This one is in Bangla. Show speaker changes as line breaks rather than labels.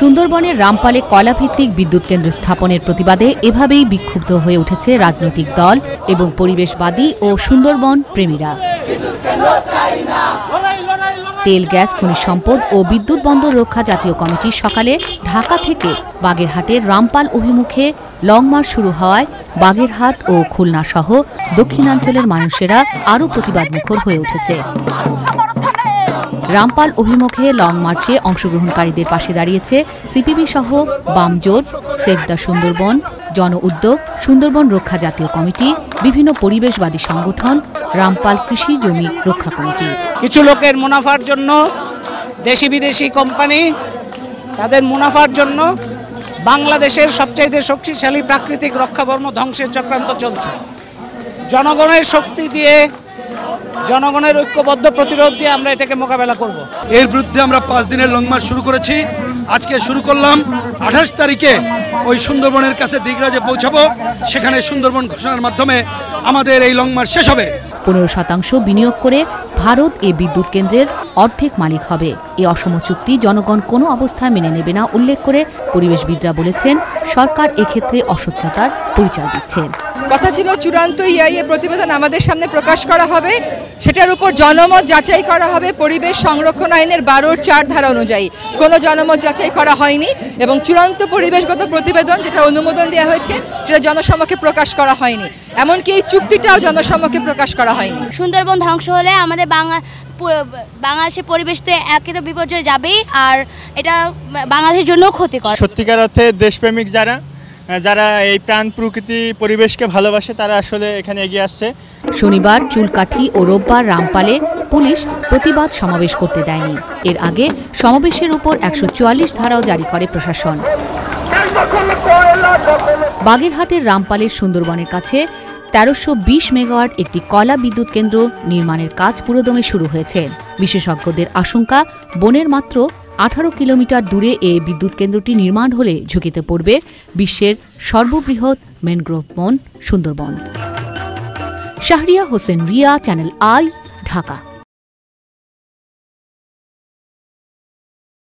সুন্দরবনের রামপালে কয়লাভিত্তিক বিদ্যুৎ কেন্দ্র স্থাপনের প্রতিবাদে এভাবেই বিক্ষুব্ধ হয়ে উঠেছে রাজনৈতিক দল এবং পরিবেশবাদী ও সুন্দরবন প্রেমীরা। তেল, গ্যাস, খনিজ সম্পদ ও বিদ্যুৎ বন্দর রক্ষা জাতীয় কমিটি সকালে ঢাকা থেকে বাগেরহাটের রামপাল অভিমুখে লং মার্চ শুরু হওয়ায় বাগেরহাট ও খুলনা সহ দক্ষিণাঞ্চলের মানুষেরা আরও প্রতিবাদ মুখর হয়ে উঠেছে। রামপাল অভিমুখে লং মার্চে অংশগ্রহণকারীদের পাশে দাঁড়িয়েছে সিপিবি সহ বামজোট, সেভ দ্য সুন্দরবন, জন উদ্যোগ, সুন্দরবন রক্ষা জাতীয় কমিটি, বিভিন্ন পরিবেশবাদী সংগঠন, রামপাল কৃষি জমি রক্ষা কমিটি।
কিছু লোকের মুনাফার জন্য দেশি বিদেশি কোম্পানি, তাদের মুনাফার জন্য বাংলাদেশের সবচাইতে শক্তিশালী প্রাকৃতিক রক্ষাবর্ম ধ্বংসের চক্রান্ত চলছে। জনগণের শক্তি দিয়ে জনগণের ঐক্যবদ্ধ প্রতিরোধ দিয়ে আমরা এটাকে মোকাবেলা করব।
এর বিরুদ্ধে আমরা পাঁচ দিনের লং মার্চ শুরু করেছি। আজকে শুরু করলাম আঠাশ তারিখে ওই সুন্দরবনের কাছে দিগরাজে পৌঁছাবো, সেখানে সুন্দরবন ঘোষণার মাধ্যমে আমাদের এই লং মার্চ শেষ হবে।
পনেরো শতাংশ বিনিয়োগ করে ভারত এ বিদ্যুৎ কেন্দ্রের অর্ধেক মালিক হবে। এ অসম চুক্তি জনগণ কোনো অবস্থায় মেনে নেবে না, উল্লেখ করে পরিবেশবিদরা বলেছেন, সরকার এক্ষেত্রে অস্বচ্ছতার পরিচয় দিচ্ছে।
কথা ছিল চূড়ান্ত ইআইএ প্রতিবেদন আমাদের সামনে প্রকাশ করা হবে। সেটার উপর জনমত যাচাই করা হবে পরিবেশ সংরক্ষণ আইনের বারোর চার ধারা অনুযায়ী। কোনো জনমত যাচাই করা হয়নি এবং চূড়ান্ত পরিবেশগত প্রতিবেদন যেটা অনুমোদন দেওয়া হয়েছে সেটা জনসমক্ষে প্রকাশ করা হয়নি। এমনকি এই চুক্তিটাও জনসমক্ষে প্রকাশ করা হয়নি।
সুন্দরবন ধ্বংস হলে আমাদের বাংলা বাংলাদেশের পরিবেশ তো একে তো বিপর্যয় যাবেই আর এটা বাংলাদেশের জন্যও ক্ষতিকর।
সত্যিকার অর্থে দেশপ্রেমিক যারা যারা এই প্রাণ প্রকৃতি পরিবেশকে ভালোবাসে তারা আসলে এখানে এগিয়ে আসছে।
শনিবার চুলকাঠি ও রোববার রামপালে পুলিশ প্রতিবাদ সমাবেশ করতে দেয়নি। এর আগে সমাবেশের উপর একশো চুয়াল্লিশ ধারাও জারি করে প্রশাসন। বাগেরহাটের রামপালের সুন্দরবনের কাছে তেরোশো মেগাওয়াট একটি কয়লা বিদ্যুৎ কেন্দ্র নির্মাণের কাজ পুরোদমে শুরু হয়েছে। বিশেষজ্ঞদের আশঙ্কা, বনের মাত্র আঠারো কিলোমিটার দূরে এ বিদ্যুৎ কেন্দ্রটি নির্মাণ হলে ঝুঁকিতে পড়বে বিশ্বের সর্ববৃহৎ ম্যানগ্রোভ বন Sundarban. Shahriya Hossain Riya, channel I, Dhaka.